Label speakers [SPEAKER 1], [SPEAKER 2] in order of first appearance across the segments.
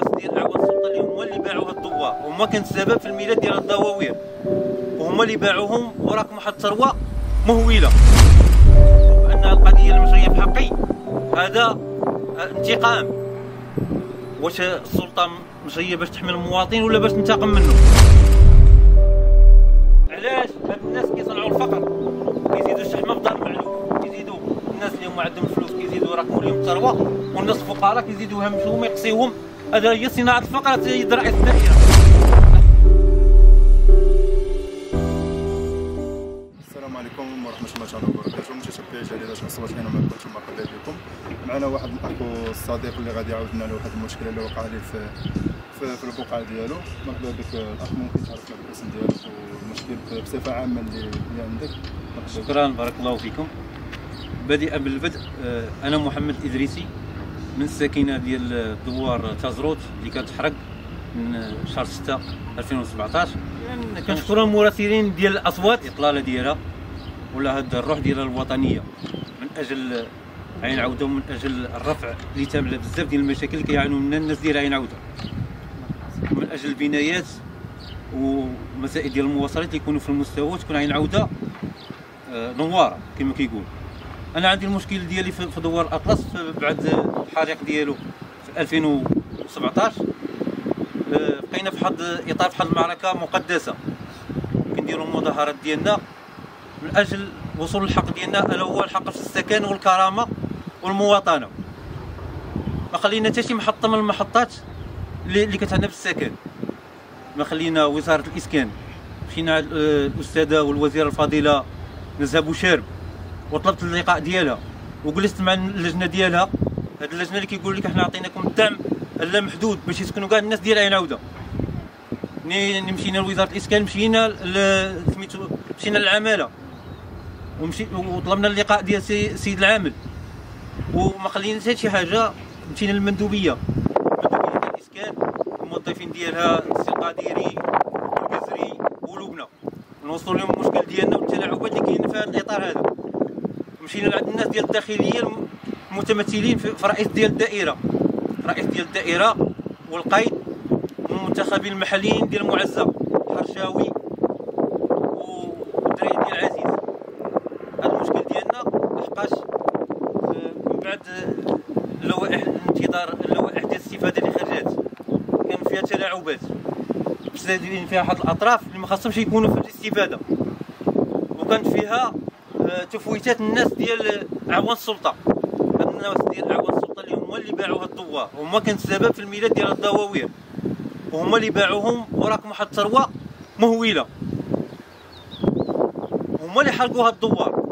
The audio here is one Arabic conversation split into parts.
[SPEAKER 1] ديال اعوان السلطه اللي هما اللي باعوا هاد الدوار هما كان السبب في الميلاد ديال الدواوير وهما اللي باعوهم وراكم واحد الثروه مهوله أن القضية المجريه في حقي هذا انتقام. واش السلطة مجريه باش تحمي المواطن ولا باش تنتقم منه؟ علاش هاد الناس كيصنعوا الفقر؟ كيزيدوا الشحمه في دار المعلوم كيزيدوا الناس اللي هما عندهم فلوس كيزيدوا يراكموا لهم الثروه والناس الفقراء كيزيدوا يهمشوهم يقصيوهم. هذا هي صناعة الفقر سيد رئيس الدائره
[SPEAKER 2] السلام عليكم ورحمة الله تعالى وبركاته. جليل اش صباح كاين معكم ثم مرحبا بكم معنا واحد الاخو الصديق اللي غادي يعاود لنا على واحد المشكلة اللي وقع ليه في في, في البقعة ديالو. مرحبا بك الاخ ممكن تعرفنا بالاسم ديالك والمشكل بصفة عامة اللي اللي عندك.
[SPEAKER 1] شكرا بارك الله فيكم. بادئا بالبدء آه، أنا محمد الادريسي من الساكنة ديال دوار تازروت اللي كانت تحرق من شهر 6 2017 يعني كنشكر المراسلين ديال الأصوات. الإطلالة ديالها ولا هاد الروح ديالها الوطنية. من أجل عين عودة ومن أجل الرفع اللي تم بزاف ديال المشاكل اللي كيعانوا منها الناس ديال عين عودة. ومن أجل البنايات ومسائل ديال المواصلات اللي يكونوا في المستوى تكون عين عودة آه، نوارة كما كيقول أنا عندي المشكل ديالي في في دوار الأطلس في- بعد الحريق ديالو في 2017 آه، بقينا في واحد إطار في واحد المعركة مقدسة. كنديروا المظاهرات ديالنا. من أجل وصول الحق ديالنا ألا هو الحق في السكن والكرامة والمواطنة. ما خلينا حتى شي محطة من المحطات اللي كتعنى بالسكن ما خلينا وزارة الإسكان. مشينا آه، الأستاذة والوزيرة الفاضلة نزهه شارب وطلبت اللقاء ديالها. وجلست مع اللجنة ديالها هاد اللجنة اللي كيقول لك إحنا عطيناكم الدعم اللا محدود باش يسكنوا كاع الناس ديال عين عوده ملي مشينا لوزارة الإسكان مشينا سميتو مشينا للعمالة. ومشي وطلبنا اللقاء ديال سي- سيد العامل. وما خلينا حتى شي حاجة مشينا للمندوبية. المندوبيه ديال الإسكان الموظفين ديالها السي القاديري والجزري ولبنى نوصلوا لهم المشكل ديالنا والتلاعبات اللي كاينة في هذا الإطار هذا. مشينا لعند الناس ديال الداخليه الم- المتمثلين في رئيس ديال الدائرة. رئيس ديال الدائرة والقيد والمنتخبين المحليين ديال المعزه حرشاوي والدراري ديال عزيز. هذا المشكل ديالنا لحقاش آه، من بعد آه، اللوائح الانتظار اللوائح ديال الاستفاده اللي خرجت. كان فيها تلاعبات. مستهدفين فيها واحد الأطراف اللي ما خاصهمش يكونوا في الاستفادة. وكانت فيها آه، تفويتات الناس ديال أعوان السلطة. الناس ديال أعوان السلطة اللي هما اللي باعوا هاد الدوار. هما كان السبب في الميلاد ديال الدواوير وهما اللي باعوهم وراكم واحد الثروه مهوله هما اللي حرقوا هاد الدوار.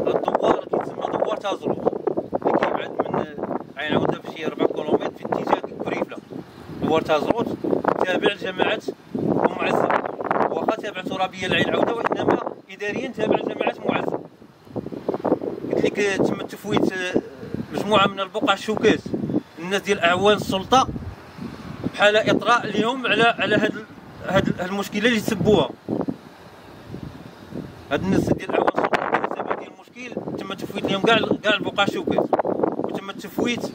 [SPEAKER 1] الدوار كيتسمى دوار تازروت اللي كيبعد من عين عودة بشي 4 كيلومتر في اتجاه كريفلة. دوار تازروت تابع لجماعة ام عزه واخا تابع ترابية لعين عوده وانما اداريا تابع لجماعه ام عزه قلت لك تم تفويت آه، مجموعة من البقع الشوكات. الناس ديال أعوان السلطة بحال إطراء لهم على على هاد هاد ال- هاد المشكلة اللي سبوها هاد الناس ديال أعوان السلطة اللي سبب ديال المشكل تم تفويت لهم كاع كاع البقع الشوكات. وتم التفويت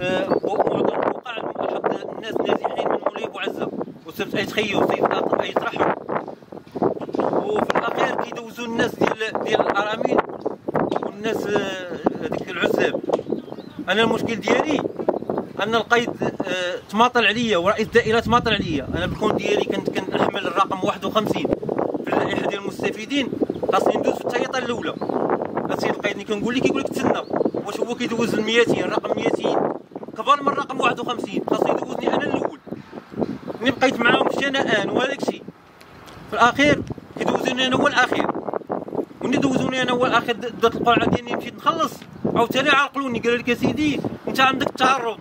[SPEAKER 1] آه، معظم البقع لواحد الناس نازحين من مولاي بوعزه وسبت أي تخيل سيد أي ترحم وفي الاخير كيدوزوا الناس ديال ديال الأرامل والناس آه، هذيك العزاب. أنا المشكل ديالي أن القيد آه، تماطل عليا ورئيس الدائره تماطل عليا. أنا بالكون ديالي كنت كنحمل الرقم 51 في اللائحه ديال المستفيدين. خاصني ندوز في التهيطه الأولى. السيد القيد اللي كنقول لك كيقول لك تسنى. واش هو كيدوز ال 200 رقم 200 كبر من رقم 51 خاصني يدوزني أنا الأول. ملي بقيت معاهم مشي أنا ان وهذاك الشيء في الأخير كيدوزوني أنا هو الأخير. ملي دوزوني أنا هو الأخير د- دات القرعه ديالي مشيت نخلص. عاوتاني عرقلوني قال لك يا سيدي أنت عندك تعرض.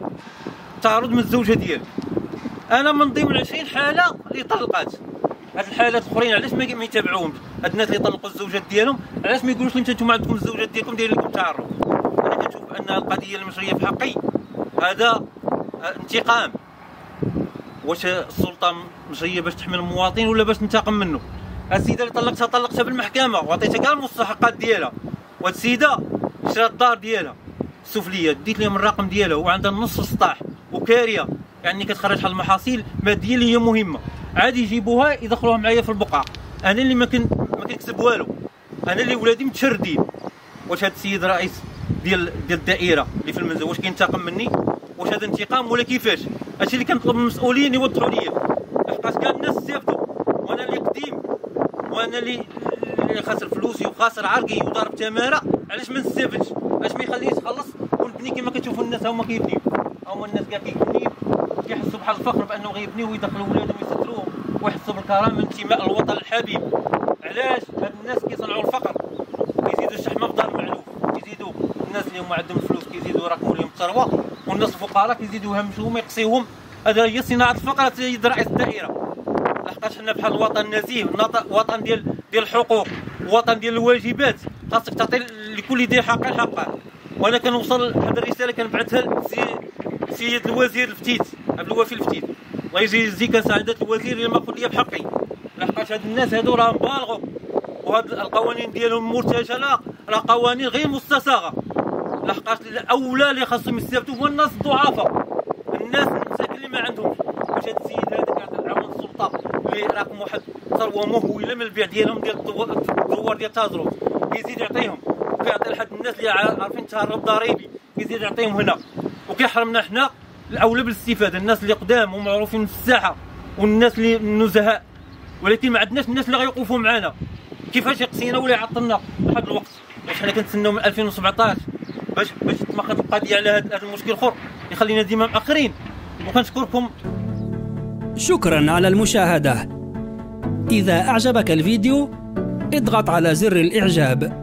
[SPEAKER 1] تعرض من الزوجة ديالك. أنا من ضمن 20 حالة اللي طلقات. هاد الحالات الأخرين علاش ما يتابعوهمش؟ هاد الناس اللي طلقوا الزوجات ديالهم علاش ما يقولوش لي أنتم عندكم الزوجات ديالكم دايرين لكم تعرض؟ أنا كنشوف أن القضية المجريه في حقي. هذا آه، انتقام. واش السلطة مجريه باش تحمي المواطن ولا باش تنتقم منه؟ السيدة اللي طلقتها طلقتها بالمحكمة وعطيتها كاع المستحقات ديالها. وهاد السيدة شرات الدار ديالها. السفليه ديت لهم الرقم ديالها وعندها نص السطاح وكارية. يعني كتخرج حال المحاصيل مادية اللي هي مهمة. عادي يجيبوها يدخلوها معايا في البقعه أنا اللي ما كن ما كنكسب والو. أنا اللي ولادي متشردين. واش هذا السيد رئيس ديال ديال الدائرة اللي في المنزل واش كينتقم مني؟ واش هذا انتقام ولا كيفاش؟ هادشي اللي كنطلب من المسؤولين يوضحوا لي لحقاش كاع الناس استافدوا وأنا اللي قديم. وأنا اللي خاسر فلوسي وخاسر عرقي وضارب تمارة. علاش ما نستافدش علاش ما يخلينيش نخلص ونبني كما كتشوفوا الناس هما كيبنيو هما الناس كاع كيبنيو. كيحسوا بحال الفخر بأنه غيبنيو ويدخلوا ولادهم ويستروهم ويحسوا بالكرامة انتماء الوطن الحبيب. علاش؟ هاد الناس كيصنعوا الفقر. كيزيدوا الشحمة في دار معلوف كيزيدوا الناس اللي هما عندهم الفلوس كيزيدوا يراكموا لهم الثروه والناس الفقراء كيزيدوا يهمشوهم ويقصيوهم هذا هي صناعة الفقر سيد رئيس الدائرة. لحقاش حنا بحال الوطن النزيه وطن ديال ديال الحقوق وطن ديال الواجبات خاصك تعطي لكل ذي حق حقه. وأنا كنوصل هذه الرسالة كنبعثها لسيد الوزير الفتيت عبد الوفي الفتيت. الله يجزيك سعادة الوزير اللي ما قلت لي بحقي لحقاش هاد الناس هادو راه بالغوا وهاد القوانين ديالهم مرتجلة راه قوانين غير مستصاغة. لحقاش الأولى اللي خاصهم يستافدوا هو الناس الضعفاء الناس المساكين اللي ما عندهمش واش هاد السيد هذا كيعطي العون السلطة اللي راكم واحد ثروة مهولة من البيع ديالهم ديال الدوار ديال تازروت كيزيد يعطيهم. كيعطي لحد الناس اللي عارفين التهرب ضريبي. كيزيد يعطيهم هنا. وكيحرمنا حنا الأولى بالاستفادة. الناس اللي قدام ومعروفين في الساحة. والناس اللي النزهاء. ولكن ما عندناش الناس اللي غيوقفوا معنا كيفاش يقصينا ولا يعطلنا؟ لحد الوقت. واش حنا كنتسناو من 2017 باش باش تمخض القضية على هذا المشكل الآخر يخلينا ديما مأخرين وكنشكركم.
[SPEAKER 3] شكرا على المشاهدة. إذا أعجبك الفيديو اضغط على زر الإعجاب.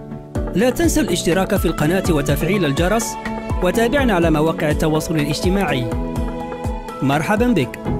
[SPEAKER 3] لا تنسى الاشتراك في القناة وتفعيل الجرس وتابعنا على مواقع التواصل الاجتماعي. مرحبا بك.